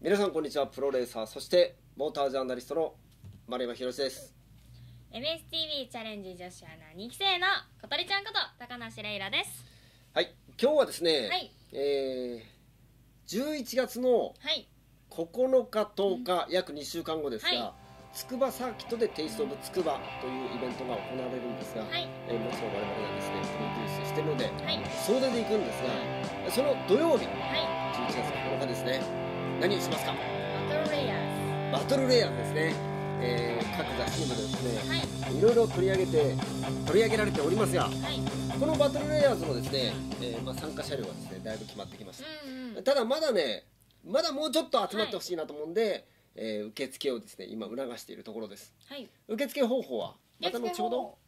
皆さんこんにちはプロレーサーそしてモータージャーナリストの丸山宏です。MSTV チャレンジ女子アナ2期生の小鳥ちゃんこと高梨レイラです。はい今日はですね、はい。えー、11月のはい。9日10日、約2週間後ですが、はい。筑波サーキットでテイストオブ筑波というイベントが行われるんですが、はい。えーもちろん我々がですねプロデュースしてるのではい。総出で行くんですがその土曜日はい。11月9日ですね何をしますか？バトルレイヤーバトルレイヤーズですね、えー各雑誌にもですね、ズはい。いろいろ取り上げて取り上げられておりますがはい。このバトルレイヤーズのですね、えーまあ、参加車両はですねだいぶ決まってきました、うんうんただまだねまだもうちょっと集まってほしいなと思うんで、えー受付をですね今促しているところです。はい。受付方法はまた後ほど？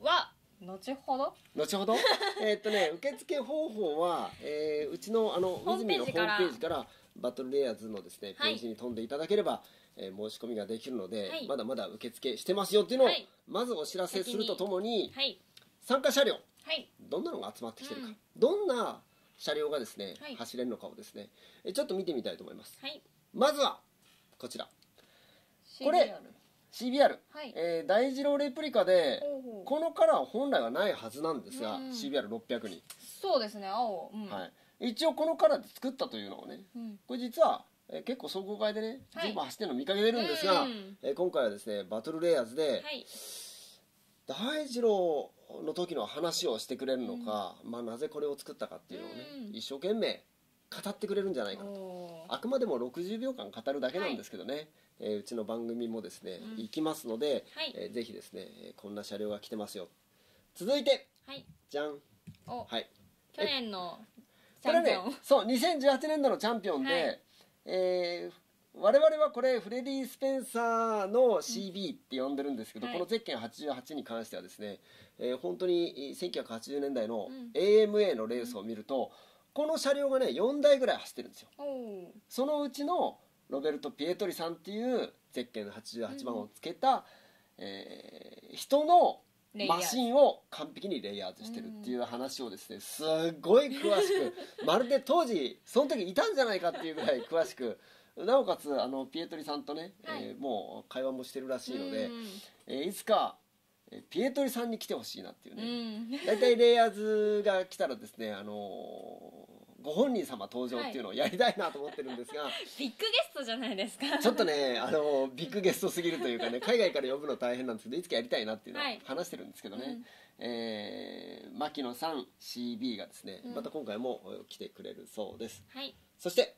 は後ほど？後ほど？えーっとね受付方法は、えーうちのあのホームページから。ウィズミのホームページからバトルレイヤーズのですねペはい。ージに飛んでいただければ、えー申し込みができるので、はい。まだまだ受付してますよっていうのを、はい。まずお知らせするとともにはい。参加車両はい。どんなのが集まってきてるか、うん。どんな車両がですね、はい。走れるのかをですねえちょっと見てみたいと思います。はい。まずはこちら。これ CBR、はい。えー大二郎レプリカでほうほう。このカラー本来はないはずなんですが、うん。CBR600 に、そうですね青。うん。はい、一応このカラーで作ったというのをねうん。これ実は、えー結構壮行会でねはい。随分走ってるの見かけてるんですが、うんえー今回はですねバトルレイヤーズで、はい。大二郎の時の話をしてくれるのか、まあ、なぜこれを作ったかっていうのをね、うん。一生懸命語ってくれるんじゃないかなとあくまでも60秒間語るだけなんですけどね、えーうちの番組もですね、うん。行きますので、はい。えーぜひですねえーこんな車両が来てますよ。続いてはい。じゃん。お。はい。去年のチこれねそう2018年度のチャンピオンで、はい。えー我々はこれフレディ・スペンサーの CB って呼んでるんですけど、はい。このゼッケン88に関してはですね、えー本当に1980年代のうん。AMA のレースを見ると、この車両がね4台ぐらい走ってるんですよ。そのうちのロベルト・ピエトリさんっていうゼッケン88番をつけた、えー人のマシンを完璧にレイヤーズしてるっていう話をですねすっごい詳しく まるで当時その時いたんじゃないかっていうぐらい詳しくなおかつあのピエトリさんとね、はい。えーもう会話もしてるらしいので、うんえーいつか、えーピエトリさんに来てほしいなっていううね、ん。大体レイヤーズが来たらですね、あのーご本人様登場っていうのをやりたいなと思ってるんですが、ビッグゲストじゃないですか。ちょっとね、あのービッグゲストすぎるというかね 海外から呼ぶの大変なんですけどいつかやりたいなっていうのははい。話してるんですけどね、うん。えー牧野さん CB がですね、うん。また今回もえー来てくれるそうです。はい。そして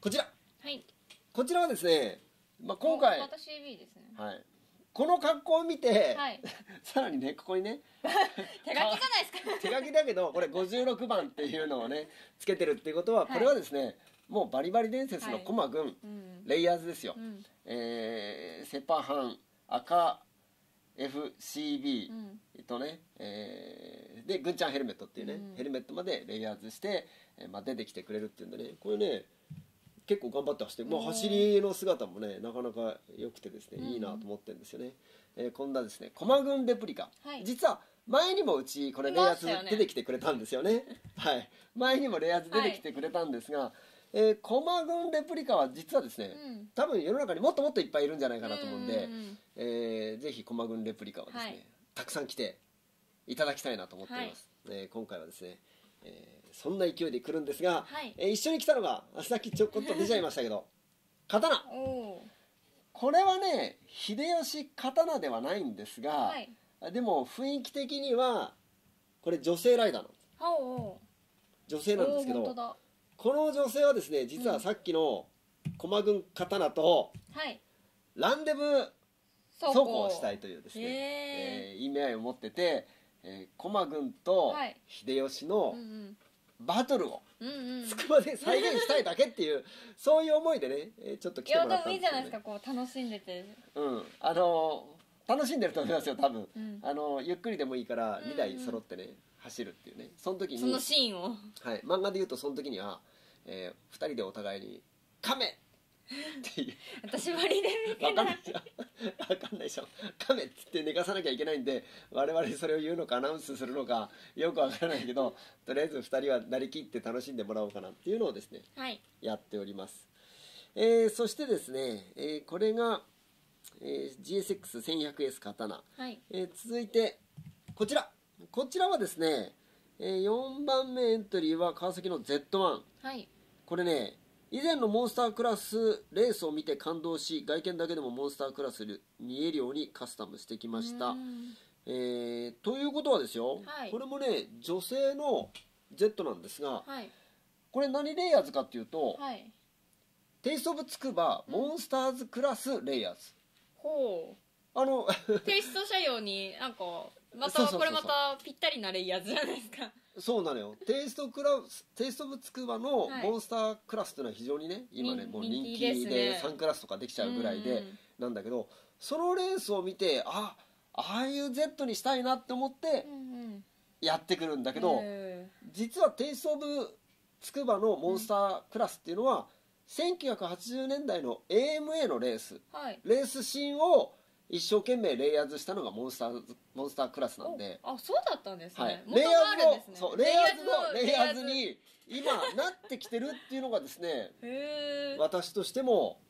こちら。はい。こちらはですね、まあ、今回、また CB ですね。はい、この格好を見て、はい。さらにねここにね 手書きじゃないですか。手書きだけどこれ56番っていうのをねつけてるっていうことははい。これはですね、もうバリバリ伝説の駒軍、うん。レイヤーズですよ、うん。えーセパハン赤 FCB うん。とね、えーでグンちゃんヘルメットっていうね、うん。ヘルメットまでレイヤーズして、えーまあ、出てきてくれるっていうんでねこれね結構頑張って走って、まあ、うん走りの姿もねなかなか良くてですね、うん。いいなと思ってるんですよね、えーこんなですね駒軍レプリカ、はい。実は前にもうちこれいレイヤーズ出てきてくれたんですよね。はい。前にもレイヤーズ出てきてくれたんですが、えー駒軍レプリカは実はですね、うん。多分世の中にもっともっといっぱいいるんじゃないかなと思うんで、うんえーぜひ駒軍レプリカはですね、はい。たくさん来ていただきたいなと思っています、えー今回はですね、えーそんな勢いで来るんですが、はい。えー一緒に来たのがさっきちょこっと出ちゃいましたけど 刀。これはね秀吉刀ではないんですが、はい。でも雰囲気的にはこれ女性ライダーの。はお女性なんですけどこの女性はですね実はさっきの駒軍刀とはい。ランデブーそう走行をしたいというですね、へえー意味合いを持ってて、えー、駒軍とはい。秀吉のうんうん。バトルをうんうん。つくばで再現したいだけっていう そういう思いでね、えーちょっと来てもらったんもいいじゃないですけど、ね、ですかこう楽しんでて。うん。あのー楽しんでると思いますよ多分、うん。あのーゆっくりでもいいからうんうん2台揃ってね、走るっていうね。その時にそのシーンを。はい、漫画で言うとその時には、え2人でお互いに「亀!」っていう。私割りで見てわかんなないいでしょわかんないでしょ亀っつって寝かさなきゃいけないんで我々それを言うのかアナウンスするのかよくわからないけどとりあえず2人はなりきって楽しんでもらおうかなっていうのをですねはい。やっております。えーそしてですね、えーこれが、えー GSX1100S 刀、はい。えー続いてこちら。こちらはですね、え4番目エントリーは川崎の Z1 はい。これね以前のモンスタークラスレースを見て感動し外見だけでもモンスタークラスに見えるようにカスタムしてきました。えーということはですよ、はい。これもね女性の Z なんですがはい。これ何レイヤーズかっていうと、はい。テイスト・オブ・つくばモンスターズクラスレイヤーズ。ほあのう テイスト車両になんかまたこれまたぴったりなレイヤーズじゃないですかそうなのよ。テイストクラステイスト・オブ・つくばのはい。モンスタークラスっていうのは非常にね今ね人もう人人気気ですでね3クラスとかできちゃうぐらいでうんなんだけどそのレースを見てあああいう Z にしたいなって思ってやってくるんだけどへ実はテイスト・オブ・つくばのモンスタークラスっていうのは1980年代の AMA のレース。レースシーンを一生懸命レイヤーズしたのがモンスターズモンスタークラスなんで、おあそうだったんですね、はい、元レイヤーズのそうレイヤーズのレイヤーズに今なってきてるっていうのがですね私としても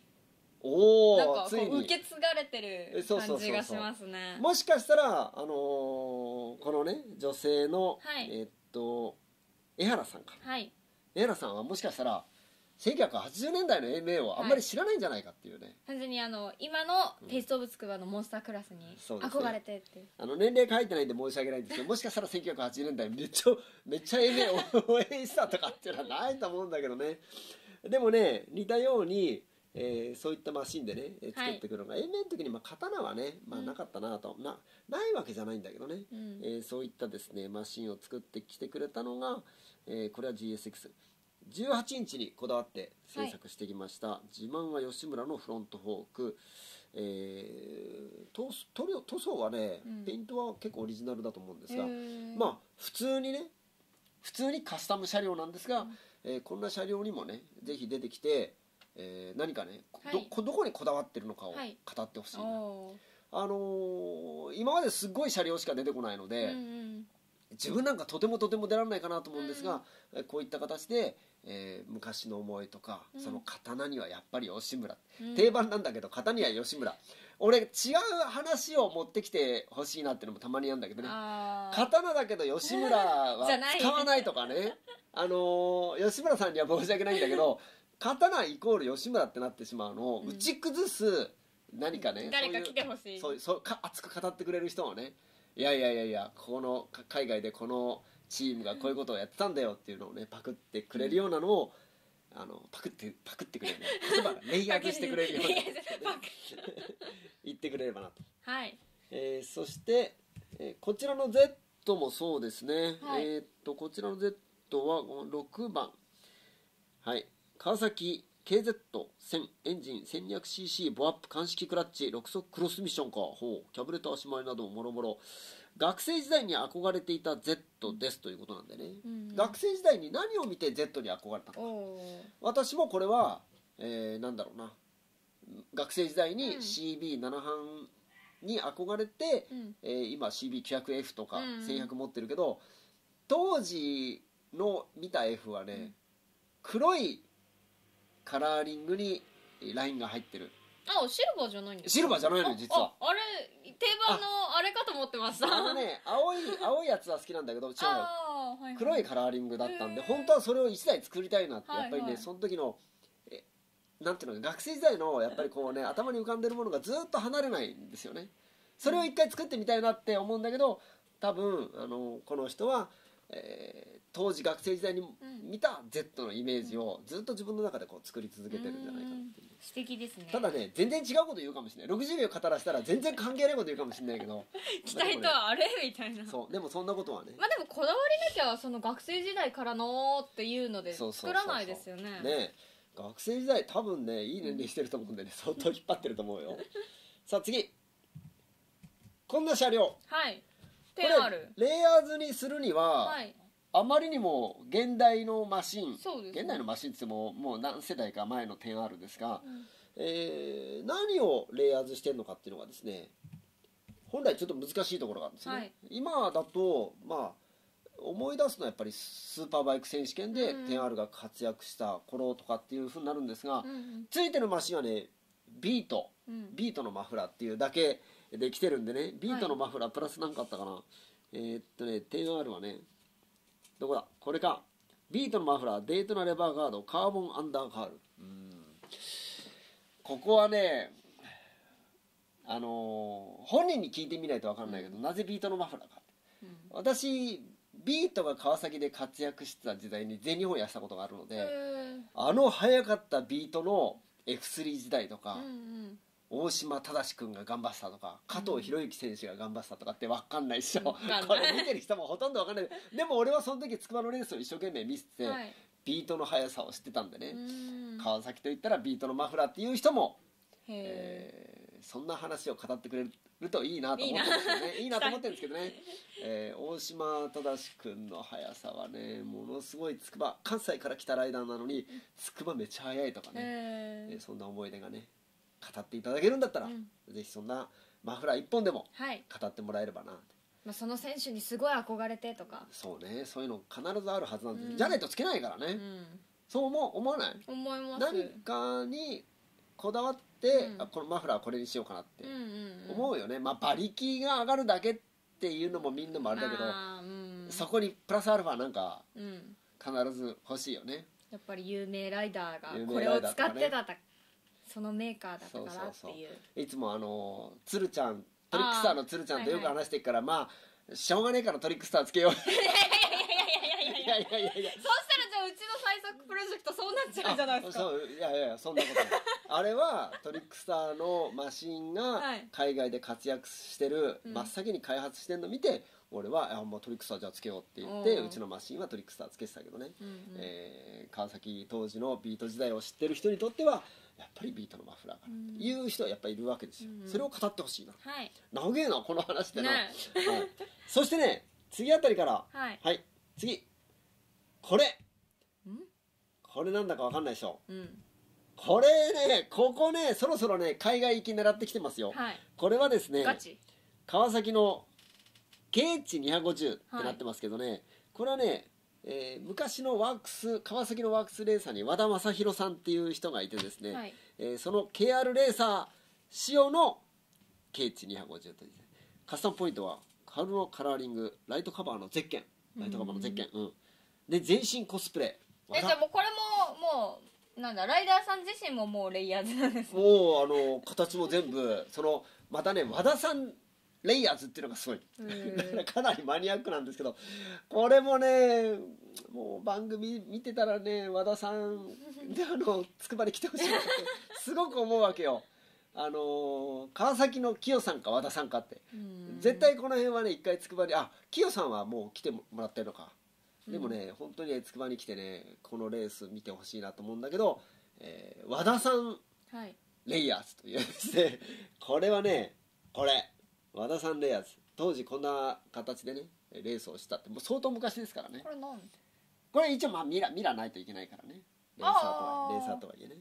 おおついに。受け継がれてる感じがしますね。もしかしたら、あのーこのね女性の、はい。えーっと江原さんかはい。江原さんはもしかしたら1980年代の AMA をあんまり知らないんじゃないかっていうね、単純にあの今のテイスト・オブ・つくばのモンスタークラスに憧れてってあの年齢書いてないんで申し訳ないんですけど もしかしたら1980年代めっちゃめっちゃ AMA を応援したとかっていうのはないと思うんだけどね。でもね似たように、えーそういったマシンでね作ってくるのが、AMA の時にまあ刀はね、まあ、うん。なかったなと、なないわけじゃないんだけどね、うん。えーそういったですねマシンを作ってきてくれたのが、えーこれは GSX 18インチにこだわって制作してきました、自慢は吉村のフロントフォーク、えー塗塗料塗装はね、うん。ペイントは結構オリジナルだと思うんですが、まあ普通にね普通にカスタム車両なんですが、えーこんな車両にもねぜひ出てきて、えー何かね、はい。こどこにこだわってるのかをはい。語ってほしいな、おあのー今まですごい車両しか出てこないのーで、うん自分なんかとてもとても出られないかなと思うんですが、えーこういった形で、えー昔の思いとか、うん。その刀にはやっぱり吉村、うん。定番なんだけど刀には吉村。俺違う話を持ってきてほしいなっていうのもたまにあるんだけどね。あー。刀だけど吉村は じゃない。使わないとかね。あのー吉村さんには申し訳ないんだけど刀イコール吉村ってなってしまうのをうん。打ち崩す何かね、誰かそういう来てほしい。そうそうか熱く語ってくれる人をね。いやいやいやいやこのか海外でこのチームがこういうことをやってたんだよっていうのをねパクってくれるようなのを、あのパクってパクってくれるね言葉がレイヤーズしてくれるような 言ってくれればなと、はい。えーそして、えーこちらの Z もそうですね、はい。えーっとこちらの Z はこの6番。はい。川崎 KZ1000 エンジン 1200cc ボアップ鑑識クラッチ6速クロスミッションか。ほう。キャブレター足回りなどもろもろ学生時代に憧れていた Z ですということなんでね、うん学生時代に何を見て Z に憧れたのか。私もこれは、えーなんだろうな。学生時代にうん。CB7 班に憧れて、うん。えー今 CB900F とかうんうん。1100持ってるけど当時の見た F はね、うん。黒いカラーリングにラインが入ってる。あシルバーじゃないんですか？シルバーじゃないのよ実は。あれ定番のあれかと思ってました。あのね青い青いやつは好きなんだけど違うはいはい。黒いカラーリングだったんでへー。本当はそれを1台作りたいなってはいやっぱりね、はいその時のえなんていうの学生時代のやっぱりこうね頭に浮かんでるものがずっと離れないんですよね。それを一回作ってみたいなって思うんだけど多分あのこの人は、えー当時学生時代にん見た Z のイメージをずっと自分の中でこう作り続けてるんじゃないかっていう。素敵ですね。ただね全然違うこと言うかもしれない。60秒語らせたら全然関係ないこと言うかもしれないけど。期待とはあれみたいな。そうでもそんなことはね。まあでもこだわりなきゃその学生時代からのっていうので作らないですよね。ね学生時代多分ねいい年齢してると思うんでね。相当引っ張ってると思うよ。さあ次。こんな車両。こはいれレイヤーズにするには、はい。あまりにも現代のマシンね。現代のマシンってももう何世代か前の 10R ですが、うん。えー何をレイヤーズしてるのかっていうのがですね本来ちょっと難しいところがあるんですね、はい。今だとまあ思い出すのはやっぱりスーパーバイク選手権でうん 10R が活躍した頃とかっていうふうになるんですが、うんうん。ついてるマシンはねビート。うん。ビートのマフラーっていうだけで来てるんでねビートのマフラープラスなんかあったかな、えーっとね 10R はね。どこだ？これか。ビートのマフラーデートナレバーガードカーボンアンダーカール。うん。ここはねあのー本人に聞いてみないと分かんないけど、なぜビートのマフラーか。うん。私ビートがカワサキで活躍してた時代に全日本やったことがあるので、へあの速かったビートの F3 時代とか、ーうんうん大島正君が頑張ってたとか加藤博之選手が頑張ってたとかって分かんないでしょ、わかんこれ見てる人もほとんど分かんない。でも俺はその時筑波のレースを一生懸命見せて、はい。ビートの速さを知ってたんでね、うん。カワサキといったらビートのマフラーっていう人も、へえーそんな話を語ってくれるといいなと思ってるんですよね。いいな。と思ってるんですけどね、えー大島正君の速さはねものすごい筑波関西から来たライダーなのに筑波めっちゃ速いとかー。ね、えーそんな思い出がね語っていただけるんだったら、うん。ぜひそんなマフラー一本でもはい、語ってもらえればな。まあ、その選手にすごい憧れてとか。そうね。そういうの必ずあるはずなんです、うん。じゃないとつけないからね、うん。そう思う思わない？思います。何かにこだわって、うん。あこのマフラーはこれにしようかなってうんうんうん。思うよね、まあ馬力が上がるだけっていうのもみんなもあれだけど、あーうん。そこにプラスアルファなんかうん。必ず欲しいよね。やっぱり有名ライダーがこれをライダーとかね。使ってたたそのメーカーだったからっていう。いつもあの鶴ちゃんトリックスターの鶴ちゃんとよくはい。はい話してるから、まあしょうがねえからトリックスターつけよういやいやいやいやそうしたらじゃあうちの最速プロジェクトそうなっちゃうじゃないですかそういやいやいやそんなことないあれはトリックスターのマシンがはい海外で活躍してる、うん真っ先に開発してるのを見て俺はあもうトリックスターじゃあつけようって言ってうんうちのマシンはトリックスターつけてたけどね、うんうんえー川崎当時のビート時代を知ってる人にとってはやっぱりビートのマフラーかなっていう人はやっぱりいるわけですよ、うん。それを語ってほしいな。はい。長えなこの話ってな、ね。はい、そしてね次あたりから。はい。はい。次。これ。うん？これなんだかわかんないでしょう。ん。これねここねそろそろね海外行き狙ってきてますよ、はい。これはですね川崎の KH250 ってなってますけどね、これはね、えー昔のワークス川崎のワークスレーサーに和田正宏さんっていう人がいてですね、はい。えーその KR レーサー仕様の KH250 というカスタムポイントはカルのカラーリングライトカバーのゼッケン。ライトカバーのゼッケン。うん。で全身コスプレ。えじゃあもうこれももうなんだライダーさん自身ももうレイヤーズなんですね。もうあの形も全部そのまたね和田さんレイヤーズっていうのがすごい。からかなりマニアックなんですけどこれもねもう番組見てたらね和田さんであのつくばに来てほしいなってすごく思うわけよ。あの川崎の清さんか和田さんかって。うん。絶対この辺はね一回つくばにあ清さんはもう来てもらってるのか。でもね、本当にねつくばに来てねこのレース見てほしいなと思うんだけど、えー和田さんはい。レイヤーズというですねこれはねこれ和田さんレイヤーズ当時こんな形でねレースをしたって。もう相当昔ですからね。これなんこれ一応まあ見ら見らないといけないからね。レーサーとはレーサーとはいえね。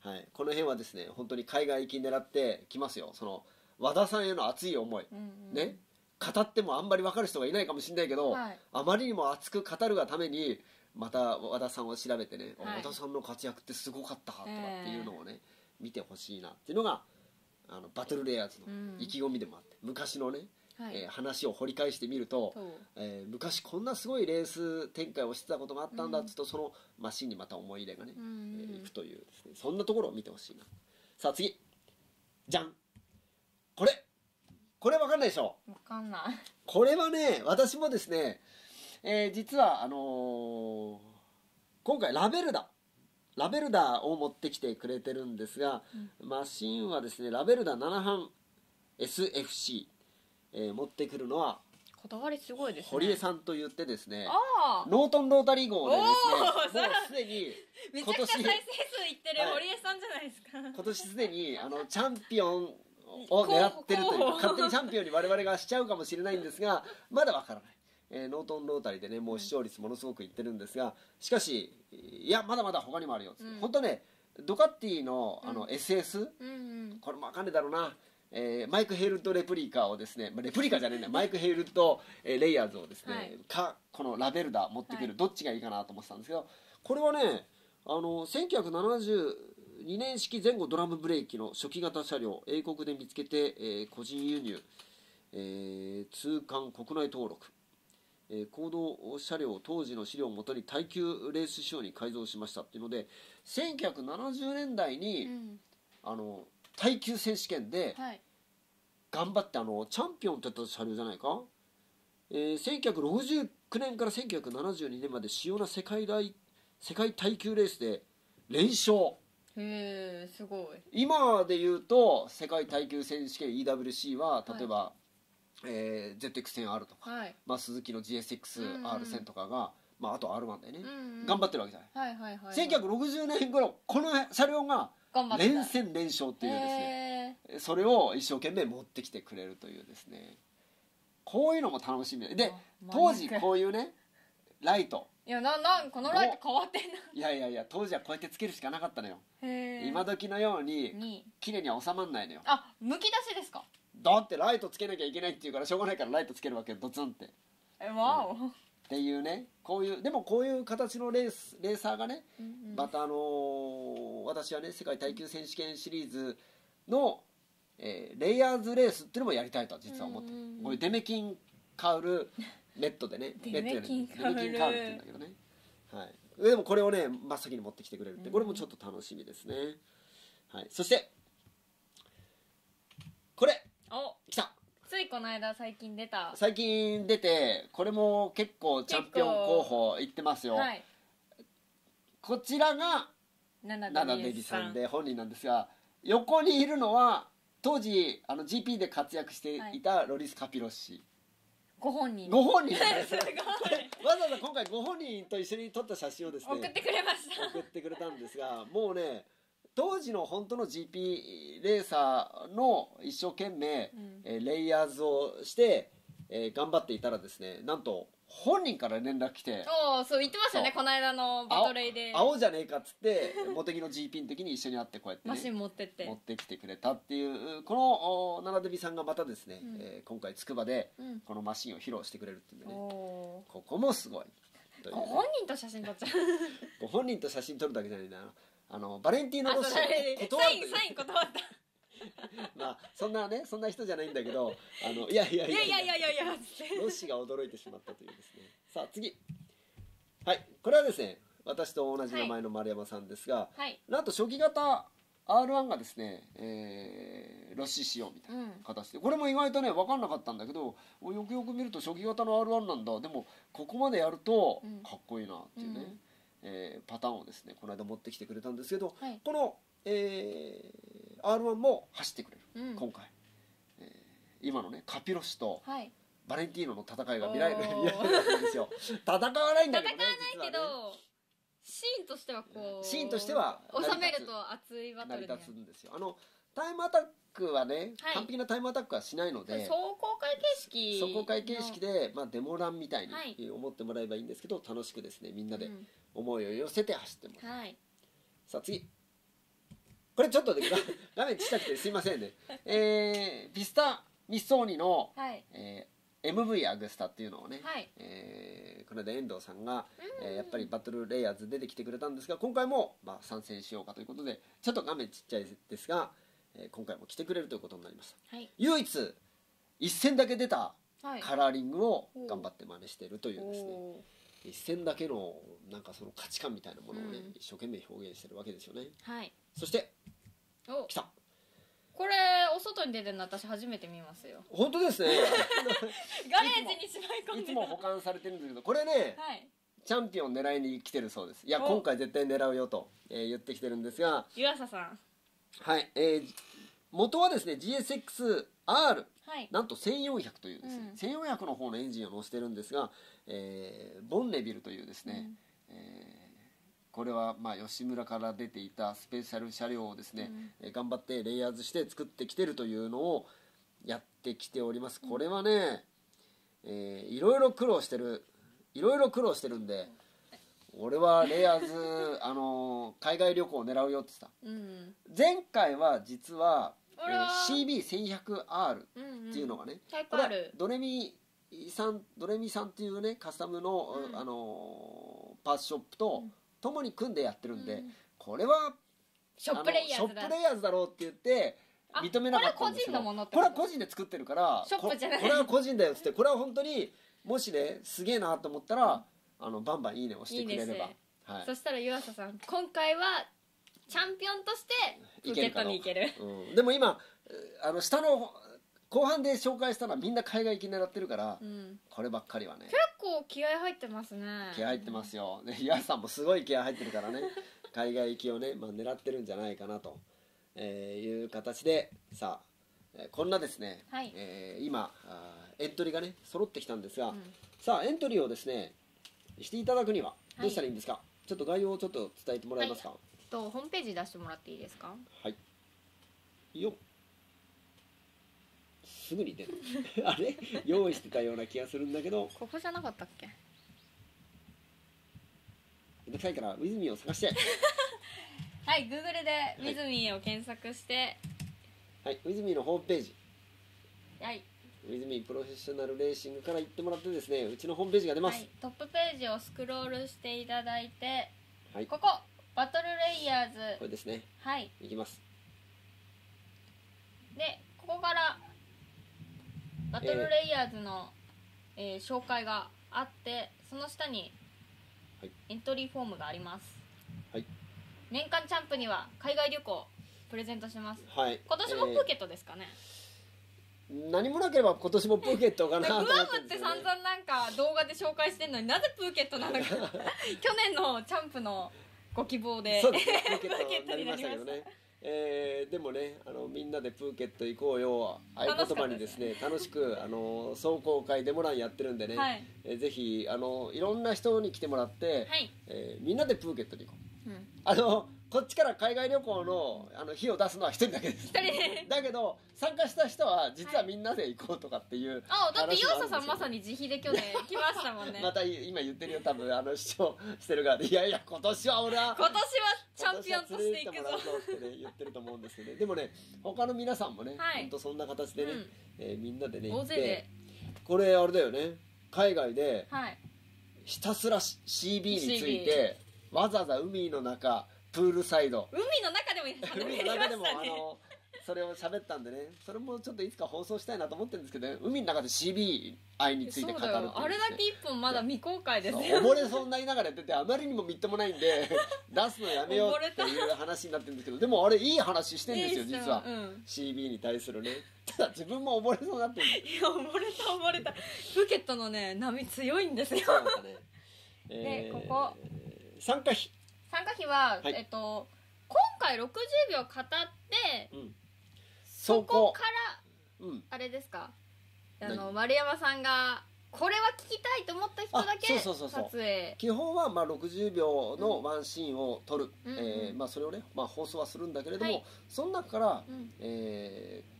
はい。この辺はですね本当に海外行き狙ってきますよ。その和田さんへの熱い思い、うんうん。ね。語ってもあんまり分かる人がいないかもしれないけど、はい。あまりにも熱く語るがためにまた和田さんを調べてね、はい。和田さんの活躍ってすごかったとかっていうのをね、見てほしいなっていうのがあのバトルレイヤーズのうん。意気込みでもあって、昔のね、はい。えー話を掘り返してみるとそう、えー昔こんなすごいレース展開をしてたことがあったんだっつうと、そのマシンにまた思い入れがね、うんうんえーいくというですね。そんなところを見てほしいな。さあ次。じゃん。これ。これ分かんないでしょ？わかんない。これはね私もですね、えー実はあのー今回ラベルダラベルダを持ってきてくれてるんですが、マシンはですねラベルダ7班 SFC、えー持ってくるのはこだわりすごいですね。堀江さんと言ってですねああノートンロータリー号でですねもうすでにめちゃくちゃ再生数いってるはい。堀江さんじゃないですか。今年すでにあのチャンピオンを狙ってるという勝手にチャンピオンに我々がしちゃうかもしれないんですがまだわからない、えーノートンロータリーでねもう視聴率ものすごくいってるんですがしかしいやまだまだ他にもあるよ、うん。本当ねドカッティのあの SS、うんうん。これもわかんねえだろうなえーマイク・ヘイルとレプリカをですね、まあ、レプリカじゃねえんだよマイク・ヘイルと、えーレイヤーズをですね、はい。かこのラベルダー持ってくる、はいどっちがいいかなと思ってたんですけどこれはねあの1972年式前後ドラムブレーキの初期型車両英国で見つけて、えー個人輸入、えー通関国内登録えー行動車両当時の資料をもとに耐久レース仕様に改造しましたっていうので1970年代に、うん。あの耐久選手権ではい。頑張ってあのチャンピオンって言った車両じゃないか、えー1969年から1972年まで主要な世界大世界耐久レースで連勝。へえすごい。今で言うと世界耐久選手権 EWC は例えば、えー ZX10R とか、はい。まあ、鈴木の GSX-R1000 とかが、まあ、あと R1 だよね、うんうん。頑張ってるわけじゃない、はいはいはい1960年頃この車両が頑張ってた。連戦連勝っていうですね。へそれを一生懸命持ってきてくれるというですね。こういうのも楽しみ。でであ当時こういうねライト。ーいやななんこのライト変わってんな。いやいやいや当時はこうやってつけるしかなかったのよ。今時のようにに。綺麗には収まんないのよ。あむき出しですか？だってライトつけなきゃいけないっていうからしょうがないからライトつけるわけよドツンって。っえわおていうねこういうでもこういう形のレースレーサーがねうんうん。またあのー私はね世界耐久選手権シリーズの、えーレイヤーズレースっていうのもやりたいと実は思って。る、うんうんうん。こういうデメキンカウルネットでね デメキンカウルネットでねデメキンカウルって言うんだけどね。はい。でもこれをね真っ先に持ってきてくれるってこれもちょっと楽しみですね、はい、そしてこれついこの間最近出た。最近出てこれも結構チャンピオン候補いってますよ、はい。こちらがナナダデビさん。で本人なんですが横にいるのは当時あの GP で活躍していたロリス・カピロッシ、ご本人。ご本人なんです すごい。わざわざ今回ご本人と一緒に撮った写真をですね送ってくれました。送ってくれたんですがもうね当時の本当の GP レーサーの一生懸命、うん。えーレイヤーズをして、えー頑張っていたらですねなんと本人から連絡来ておおそう言ってましたよねそう。この間のバトレイで。青青じゃねえかっつって茂木の GP の時に一緒に会ってこうやって、ね、マシン持ってって持ってきてくれたっていうこのおナナデビさんがまたですね、うん。えー今回筑波でうん。このマシンを披露してくれるっていうんでおね、おここもすごい。ね。ご本人と写真撮っちゃう。ご本人と写真撮るだけじゃないんだなあの、バレンティーノ・ロッシを断。サイン、サイン断った。まあそんなねそんな人じゃないんだけどあのいやいやいやいや。いやいやいやロッシが驚いてしまったというですね。さあ次。はいこれはですね私と同じ名前の丸山さんですが、はい、なんと初期型 R1 がですね、えー、ロッシー仕様みたいな形で、うん、これも意外とね分かんなかったんだけどよくよく見ると初期型の R1 なんだ。でもここまでやるとかっこいいなっていうね、うんうん。えーパターンをですねこの間持ってきてくれたんですけど、はい。この、えー R1 も走ってくれる、うん。今回、えー今のねカピロシとはい。バレンティーノの戦いが見られる見られるんですよ。戦わないんだ戦わけどねないけど、ねシーンとしてはこうシーンとしては収めると熱いバト成りルに立つんですよ。あのタイムアタックはね、はい。完璧なタイムアタックはしないので壮行会形式走行会形式で、まあ、デモランみたいはい。に思ってもらえばいいんですけど、楽しくですねみんなでうん。思いを寄せて走ってもらう、はい。さあ次。これちょっとね画 画面ちっちゃくてすいませんね。えー、ピスタ・ミッソーニの、はい。えー MV アグスタっていうのをね、はい。えーこの間遠藤さんが、えーやっぱりバトルレイヤーズ出てきてくれたんですが今回も、まあ、参戦しようかということでちょっと画面ちっちゃいですが、えー今回も来てくれるということになりました。はい。唯一一戦だけ出たはい。カラーリングを頑張って真似しているというですね。一戦だけのなんかその価値観みたいなものをね、うん。一生懸命表現してるわけですよね。はい。そしてお。来た。これお外に出てるの私初めて見ますよ。本当ですね。ガレージにしまい込んでた。いつも保管されてるんですけどこれねはい。チャンピオン狙いに来てるそうです。いやお。今回絶対狙うよと、えー言ってきてるんですが。湯浅さんはい、えー元はですね GSX-R はい。なんと1400というですね、うん。1400の方のエンジンを載せてるんですが、えーボンネビルというですね、えーこれはまあ吉村から出ていたスペシャル車両をですね、えー頑張ってレイヤーズして作ってきてるというのをやってきております。これはね、えーいろいろ苦労してるいろいろ苦労してるんで俺はレイヤーズ、あのー海外旅行を狙うよって言ってた。うん前回は実はあらー CB1100R うんっていうのがね、タイプこれはあるドレミさんドレミさんっていうねカスタムの、うん。あのーパーツショップとうん。共に組んでやってるんで、うん。これはショップレイヤーズだ。ショップレイヤーズだろうって言ってあ認めなかったんですけどこれは個人で作ってるからショップじゃない。ここれは個人だよっつってこれは本当にもしねすげえなと思ったら、あのバンバンいいねをしてくれれば。いいですはい。そしたら湯浅さん今回はチャンピオンとしてプーケットに行ける。うん、でも今あの下の後半で紹介したのはみんな海外行き狙ってるから、うん。こればっかりはね。結構気合入ってますね。気合入ってますよ、ね、岩さんもすごい気合入ってるからね。海外行きをね、まあ、狙ってるんじゃないかなと、えーいう形でさあえーこんなですね、はい。えー今あーエントリーがね揃ってきたんですが、うん。さあエントリーをですねしていただくにははい。どうしたらいいんですか、ちょっと概要をちょっと伝えてもらえますか？とホームページ出してもらっていいですか？はい、よ。っすぐに出る。あれ？用意してたような気がするんだけど。ここじゃなかったっけ？めんどくさいからウィズミーを探して。はい Google で「ウィズミー」を検索して。はいウィズミーのホームページ。はい、ウィズミープロフェッショナルレーシングから行ってもらってですねうちのホームページが出ます。はい、トップページをスクロールしていただいてはい、ここバトルレイヤーズ。これですね。はい。いきます。でここからバトルレイヤーズの、えー紹介があってその下にはい。エントリーフォームがあります、はい。年間チャンプには海外旅行プレゼントします。はい。今年もプーケットですかね、えー何もなければ今年もプーケットかなグアと思って。ムって散々なんか動画で紹介してんのになぜプーケットなのか。去年のチャンプのご希望で。そうで プーケッットになりましたけどね。えーでもねあのみんなでプーケット行こうよ合言葉にですね楽しくあの壮行会デモランやってるんでね、はい。えーぜひあのいろんな人に来てもらって、はい、えーみんなでプーケットに行こう。うん、あのこっちから海外旅行のあの費を出すのは一人だけです。一人。でだけど参加した人は実はみんなで行こうとかっていうあだって湯浅さんまさに自費で去年来ましたもんね。また今言ってるよ多分。あの主張してる側で。いやいや今年は俺は今年はチャンピオンとしていくぞ。ってね言ってると思うんですけどね。でもね他の皆さんもね、はい。ほんとそんな形でね、うん。えーみんなでね行って。これあれだよね。海外ではい。ひたすら CB についてわざわざ海の中プールサイド。海の中でも海の中でも、あのそれを喋ったんでね。それもちょっといつか放送したいなと思ってるんですけどね。海の中で CB 愛について語るってねあれだけ一本まだ未公開です溺れそうになりながらやっててあまりにもみっともないんで 出すのやめようっていう話になってるんですけど。でもあれいい話してんですよ実は、うん CB に対するね。ただ自分も溺れそうになってるんですいや溺れた溺れた。プーケットのね波強いんですよ。そうだね。えーこ。こ参加費参加費は、はい。えっと今回60秒語ってうん。そこかうん。らあれですか？あ何？の丸山さんがこれは聞きたいと思った人だけあそうそうそうそう。撮影。基本はまあ60秒のワンシーンを撮る、うんえーうん。まあ、それをね、まあ、放送はするんだけれども、はい。その中から、うん。えー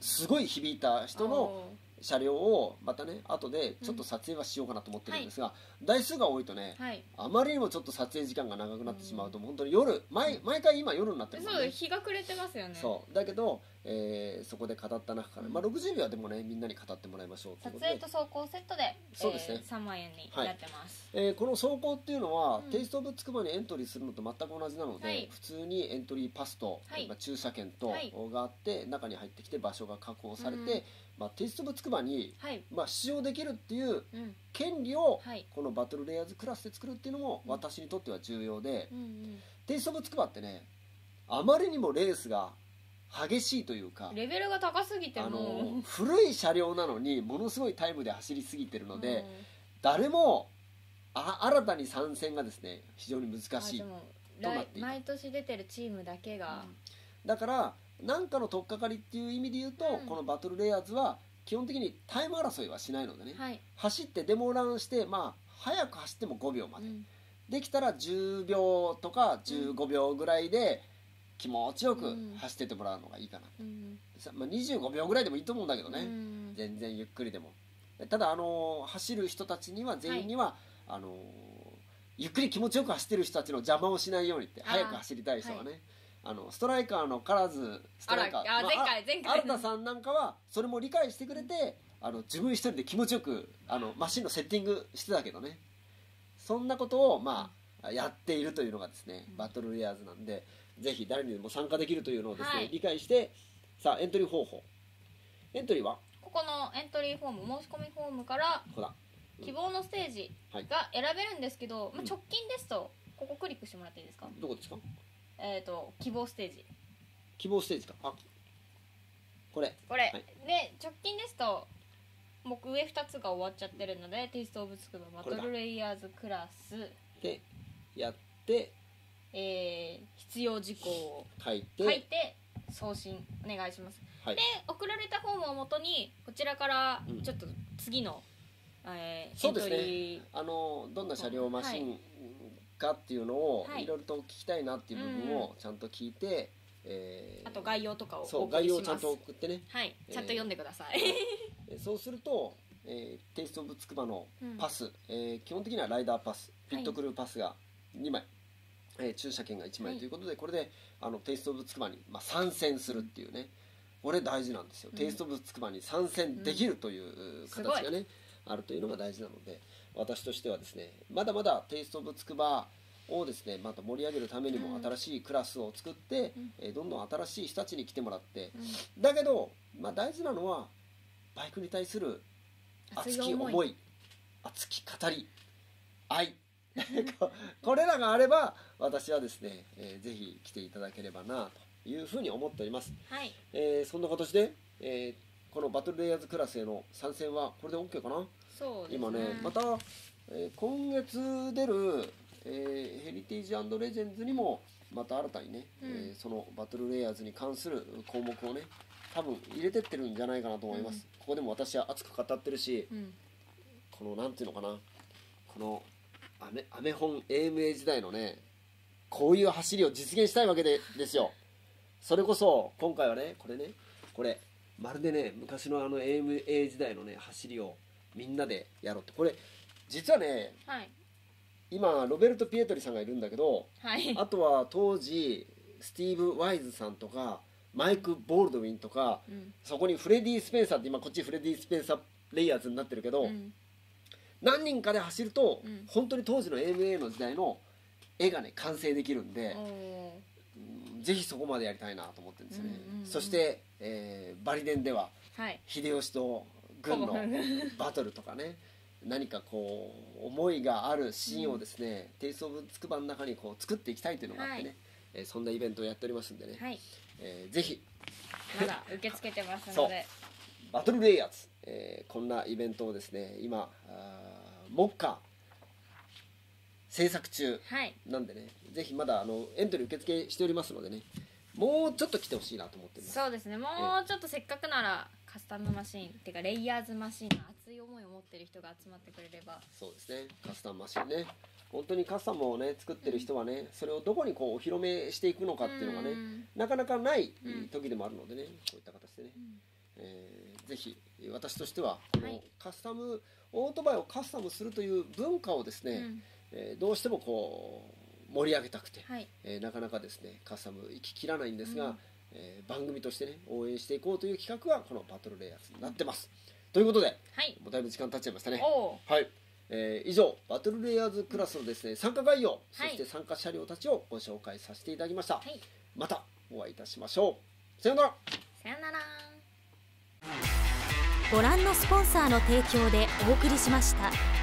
すごい響いた人のお車両をまたね後でちょっと撮影はしようかなと思ってるんですが、台数が多いとね、ーはい。あまりにもちょっと撮影時間が長くなってしまうと、本当に夜毎毎回今夜になってるもんね。そう日が暮れてますよね。そう。だけど、えーそこで語った中から、うん。まあ、60秒はでもねみんなに語ってもらいましょうという撮ことで。影と走行セットでそうですね。えー3万円になってます、えーこの走行っていうのは、うん。テイスト・オブ・つくばにエントリーするのと全く同じなので、はい。普通にエントリーパスと、はい。まあ、駐車券と、はい。があって中に入ってきて場所が確保されて、うんまあ、テイスト・オブ・つくばに、はい。まあ、出場できるっていううん。権利を、はい。このバトルレイヤーズクラスで作るっていうのもうん。私にとっては重要で、うんうん。テイスト・オブ・つくばってねあまりにもレースが激しいというかレベルが高すぎてあもの古い車両なのにものすごいタイムで走りすぎてるので、うん。誰もあ新たに参戦がですね非常に難しいとなって毎年出てるチームだけが、だから何かの取っかかりっていう意味で言うと、うん。このバトルレイヤーズは基本的にタイム争いはしないのでね、はい、走ってデモランしてまあ早く走っても5秒まで、うん。できたら10秒とか15秒ぐらいで気持ちよくうん。走ってってもらうのがいいかな、うん。さまあ、25秒ぐらいでもいいと思うんだけどね、うん。全然ゆっくりでも。ただあのー走る人たちには全員には、あのーゆっくり気持ちよく走ってる人たちの邪魔をしないようにってあー。早く走りたい人はね、あのストライカーのカラーズストライカー。あらあ前回前回。新田さんなんかはそれも理解してくれてあの自分一人で気持ちよくあのマシンのセッティングしてたけどね。そんなことをまあやっているというのがですねバトルレアーズなんでぜひ誰にでも参加できるというのをですね、はい。理解してさあエントリー方法。エントリーは？ここのエントリーフォーム申し込みフォームからここだ。希望のステージはい。が選べるんですけど、まあ、うん。直近ですとここクリックしてもらっていいですか？どこですか？えっ、と希望ステージ。希望ステージか。あこれ。これ、はい。で直近ですと僕上2つが終わっちゃってるのでテイストオブつくばバトルレイヤーズクラス、でやってえー必要事項を書いて書いて送信お願いします。はい。で送られたフォームをもとにこちらからうん。ちょっと次の、えーそうですね。あのどんな車両マシンかっていうのをはい。いろいろと聞きたいなっていう部分をちゃんと聞いて、えーあと概要とかをそう概要をちゃんと送ってね。はい。ちゃんと読んでください、えそうすると、えーテイスト・オブ・つくばのうん。パス、えー基本的にはライダーパス。ピットクルーパスが2枚、えー駐車券が1枚はい。ということで、これであのテイスト・オブ・つくばに、まあ、参戦するっていうね。これ大事なんですよ、うん。テイスト・オブ・つくばに参戦できるという形がね、あるというのが大事なので私としてはですねまだまだテイスト・オブ・つくばをですねまた盛り上げるためにもうん。新しいクラスを作って、うん。えーどんどん新しい人たちに来てもらって、うん。だけど、まあ、大事なのはバイクに対する熱き思い熱き語り愛。こ これらがあれば私はですね、えーぜひ来ていただければなというふうに思っております、はい。えーそんな形で、えーこのバトルレイヤーズクラスへの参戦はこれで OK かな？そうですね。今ねまた、えー今月出る、えーヘリテージレジェンズにもまた新たにね、うん。えーそのバトルレイヤーズに関する項目をね多分入れてってるんじゃないかなと思います、うん。ここでも私は熱く語ってるしうん。このなんていうのかな。このアメアメ本 AMA 時代のねこういう走りを実現したいわけでですよ。それこそ今回はねこれねこれまるでね昔のあの AMA 時代のね走りをみんなでやろうって。これ実はねはい。今ロベルト・ピエトリさんがいるんだけどはい。あとは当時スティーブ・ワイズさんとかマイク・ボールドウィンとかうん。そこにフレディ・スペンサーって今こっちフレディ・スペンサーレイヤーズになってるけど、うん。何人かで走ると、うん。本当に当時の AMA の時代の絵がね完成できるんで、おー。うんぜひそこまでやりたいなと思ってるんですね、うんうんうん。そして、えーバリデンでははい。秀吉と軍のバトルとかね。何かこう思いがあるシーンをですね、テイスト・オブ・つくばの中にこう作っていきたいというのがあってね、はい。えーそんなイベントをやっておりますんでね、はい。えーぜひ。まだ受け付けてますので。バトルレイヤーズ、えーこんなイベントをですね今目下制作中はい。なんでね。ぜひまだあのエントリー受付しておりますのでね。もうちょっと来てほしいなと思ってます。そうですね。もうちょっとせっかくならカスタムマシンっていうかレイヤーズマシンの熱い思いを持ってる人が集まってくれれば。そうですね。カスタムマシンね。本当にカスタムをね作ってる人はねそれをどこにこうお披露目していくのかっていうのがねうん。なかなかないうん時でもあるのでねこういった形でね、ん。えーぜひ私としてはこのはい。カスタムオートバイをカスタムするという文化をですね、うん。えーどうしてもこう盛り上げたくて、はい。えーなかなかですねカスタム行ききらないんですが、うんえー番組としてね応援していこうという企画がこのバトルレイヤーズになってます、ということではい。もうだいぶ時間経っちゃいましたね。おおはい、えー以上バトルレイヤーズクラスのですね参加概要、はい。そして参加車両たちをご紹介させていただきました、はい。またお会いいたしましょう。さようなら。さよなら。ご覧のスポンサーの提供でお送りしました。